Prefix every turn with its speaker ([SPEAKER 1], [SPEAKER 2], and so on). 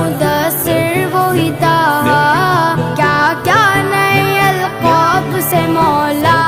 [SPEAKER 1] मुदसर वो ही क्या क्या नए अलकाब से मौला